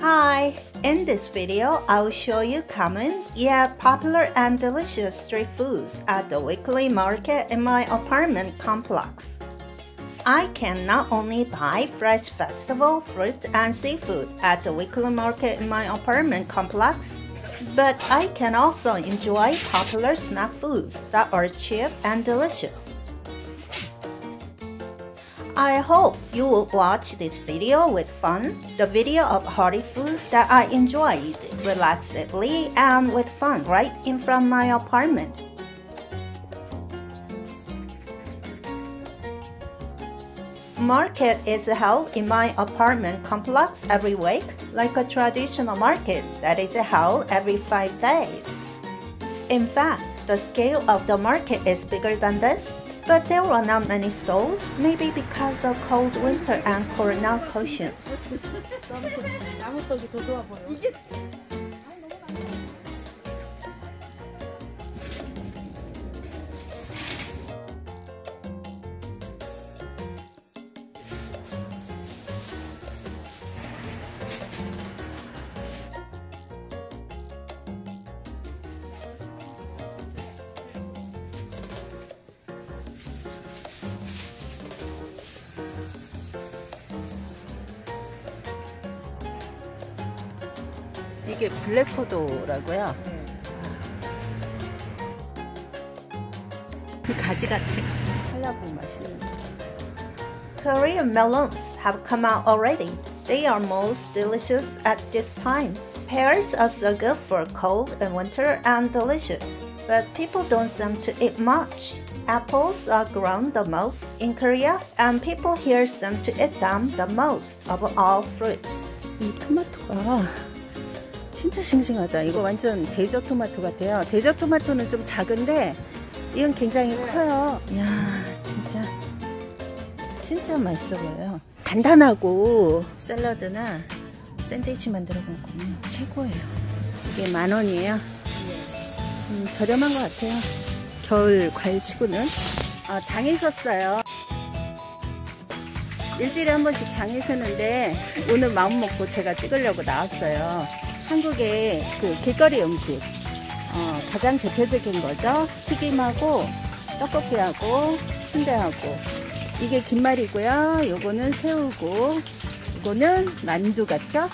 Hi! In this video, I will show you common yet popular and delicious street foods at the weekly market in my apartment complex. I can not only buy fresh festival fruit and seafood at the weekly market in my apartment complex, but I can also enjoy popular snack foods that are cheap and delicious. I hope you will watch this video with fun, the video of hearty food that I enjoyed relaxedly and with fun right in front of my apartment. Market is held in my apartment complex every week, like a traditional market that is held every five days. In fact, the scale of the market is bigger than this, but there were not many stalls, maybe because of cold winter and corona caution. 이게 블랙포도라고요. 그 가지 같아. 찰나고 맛있는. Korean melons have come out already. They are most delicious at this time. Pears are so good for cold and winter and delicious, but people don't seem to eat much. Apples are grown the most in Korea, and people here seem to eat them the most of all fruits. 이 토마토가 진짜 싱싱하다. 이거 완전 대저 토마토 같아요. 대저 토마토는 좀 작은데 이건 굉장히 커요. 이야 진짜 진짜 맛있어 보여요. 단단하고 샐러드나 샌드위치 만들어 먹으면 최고예요. 이게 만 원이에요. 음, 저렴한 것 같아요. 겨울 과일치고는 아, 장에 섰어요. 일주일에 한 번씩 장에 서는데 오늘 마음 먹고 제가 찍으려고 나왔어요. 한국의 그 길거리 음식 어, 가장 대표적인 거죠. 튀김하고 떡볶이하고 순대하고 이게 김말이고요. 요거는 새우고 이거는 만두 같죠?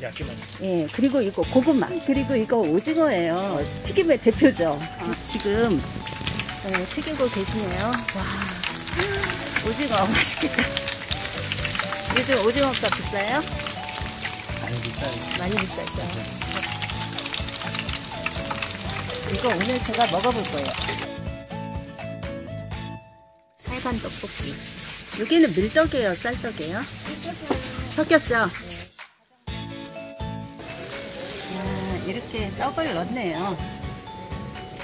야끼만 예, 그리고 이거 고구마, 그리고 이거 오징어예요. 튀김의 대표죠. 아, 지금 어, 튀기고 계시네요. 와, 오징어 맛있겠다. 요즘 오징어가 비싸요? 많이 비싸요. 많이 비싸죠. 이거 오늘 제가 먹어볼 거예요. 빨간 떡볶이. 여기는 밀떡이에요, 쌀떡이에요? 섞였죠? 아, 이렇게 떡을 넣네요.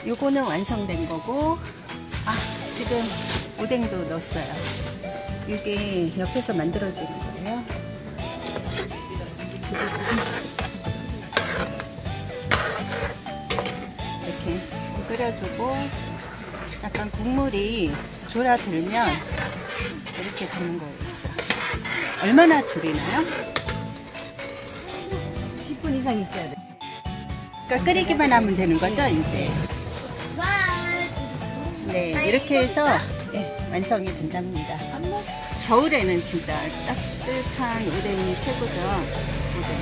요거는 완성된 거고, 아, 지금 오뎅도 넣었어요. 이게 옆에서 만들어지는 거 끓여주고 약간 국물이 졸아들면 이렇게 되는 거예요. 얼마나 졸이나요? 10분 이상 있어야 돼. 그러니까 끓이기만 하면 되는 거죠, 이제. 네, 이렇게 해서 네, 완성이 된답니다. 겨울에는 진짜 따뜻한 오뎅이 최고죠. 오뎅.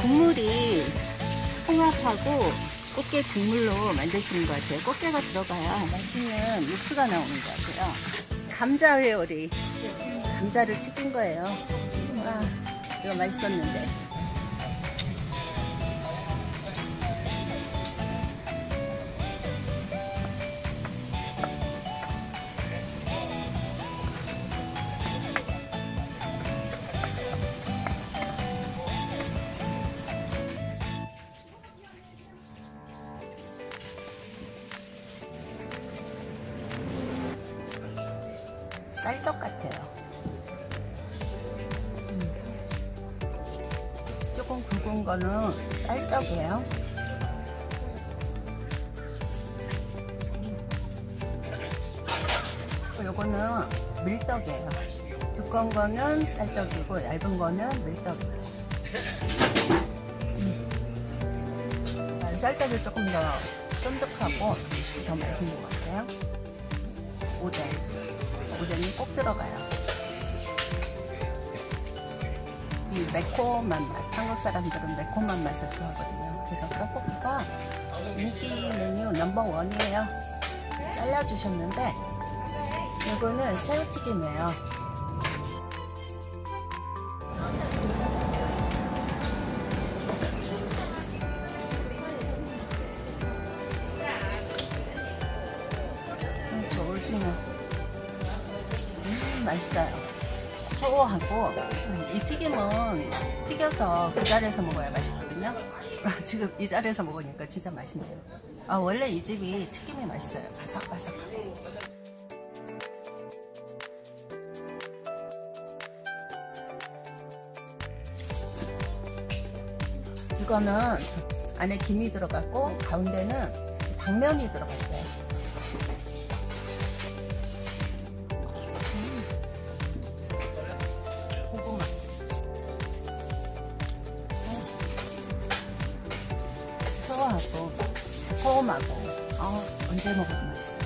국물이 홍합하고 꽃게 국물로 만드시는 것 같아요. 꽃게가 들어가야 맛있는 육수가 나오는 것 같아요. 감자 회오리. 감자를 튀긴 거예요. 와, 이거 맛있었는데. 쌀떡 같아요. 음. 조금 굵은 거는 쌀떡이에요. 요거는 밀떡이에요. 두꺼운 거는 쌀떡이고 얇은 거는 밀떡이에요. 음. 아, 쌀떡이 조금 더 쫀득하고 더 맛있는 것 같아요. 오뎅. 오뎅이 꼭 들어가요. 이 매콤한 맛. 한국 사람들은 매콤한 맛을 좋아하거든요. 그래서 떡볶이가 인기 메뉴 넘버원이에요. 잘라주셨는데 이거는 새우튀김이에요. 소하고 이 튀김은 튀겨서 그 자리에서 먹어야 맛있거든요. 지금 이 자리에서 먹으니까 진짜 맛있네요. 아, 원래 이 집이 튀김이 맛있어요. 바삭바삭하고. 이거는 안에 김이 들어갔고 가운데는 당면이 들어갔어요. 소금하고 아, 언제 먹어도 맛있어요.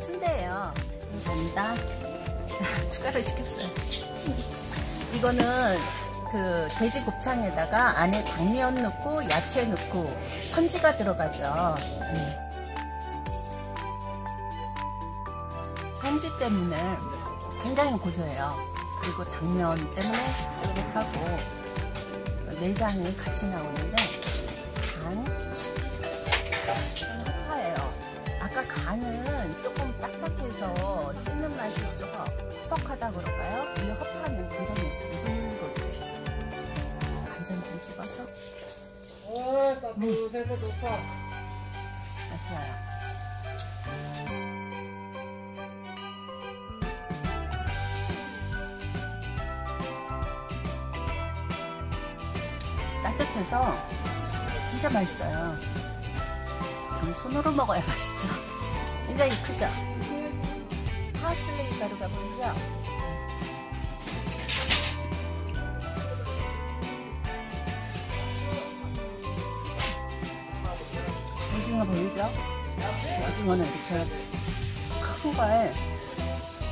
순대예요. 감사합니다. 추가로 시켰어요. 이거는 그 돼지 곱창에다가 안에 당면 넣고 야채 넣고 선지가 들어가죠. 음. 선지 때문에 굉장히 고소해요. 그리고 당면 때문에 쫄깃하고 내장이 같이 나오는데 간 허파예요. 아까 간은 조금 딱딱해서 씹는 맛이 좀 퍽퍽하다 그럴까요? 이 허파는 굉장히 부들거든요. 간장 좀 찍어서 어, 따뜻해서 좋다. 맛있어요. 따뜻해서 진짜 맛있어요. 손으로 먹어야 맛있죠. 굉장히 크죠? 파슬리 가루가 보이죠? 오징어 보이죠? 오징어는 이렇게 큰 걸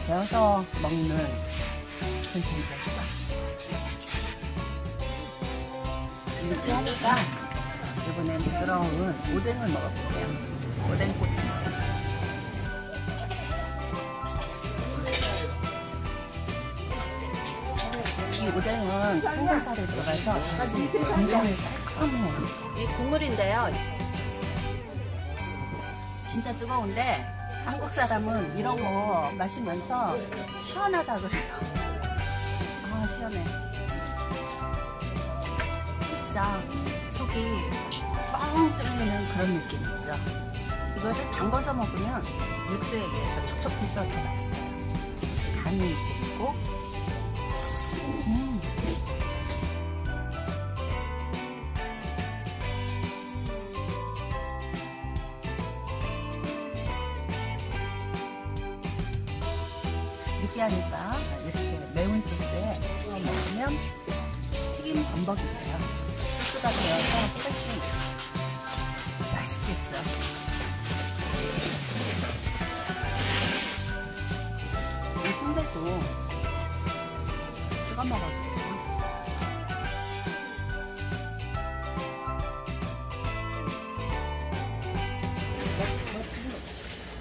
베어서 먹는 그런 재미가 있죠. 이렇게 하니까 이번엔 부드러운 오뎅을 먹어볼게요. 오뎅꼬치. 이 오뎅은 생선살이 들어가서 다시 굉장히 깔끔해요. 이 국물인데요. 진짜 뜨거운데 한국 사람은 이런 거 마시면서 시원하다 그래요. 아 시원해. 진짜 속이 뻥 뚫리는 그런 느낌 있죠. 이거를 담궈서 먹으면 육수에 의해서 촉촉해서 더 맛있어요. 간이 있고 음. 느끼하니까 이렇게 매운 소스에 먹으면 튀김 범벅이에요. 소스가 되어서 훨씬 맛있겠죠. 이 순대도 찍어 먹어도.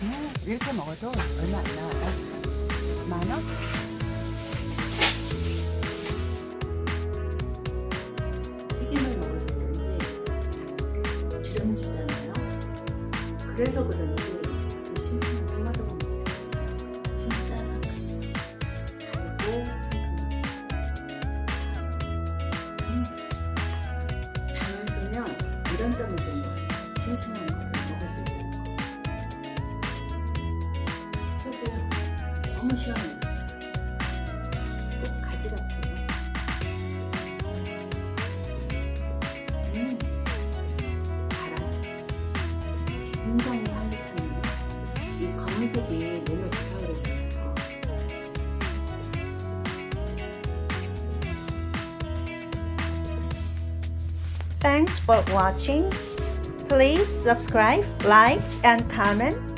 음, 이렇게 먹어도 얼마 안 나와요. 그래서 그런지 이 신선한 토마토가 먹혔어요. 진짜 상큼해요. 달고 음. 장을 쓰면 이런 점이 된 거예요. 싱싱한 거를 먹을 수 있는 거. 속은 너무 시원해졌어요. 굉장히 검은색이 몸에 그러잖아요. Thanks for watching. Please subscribe, like, and comment.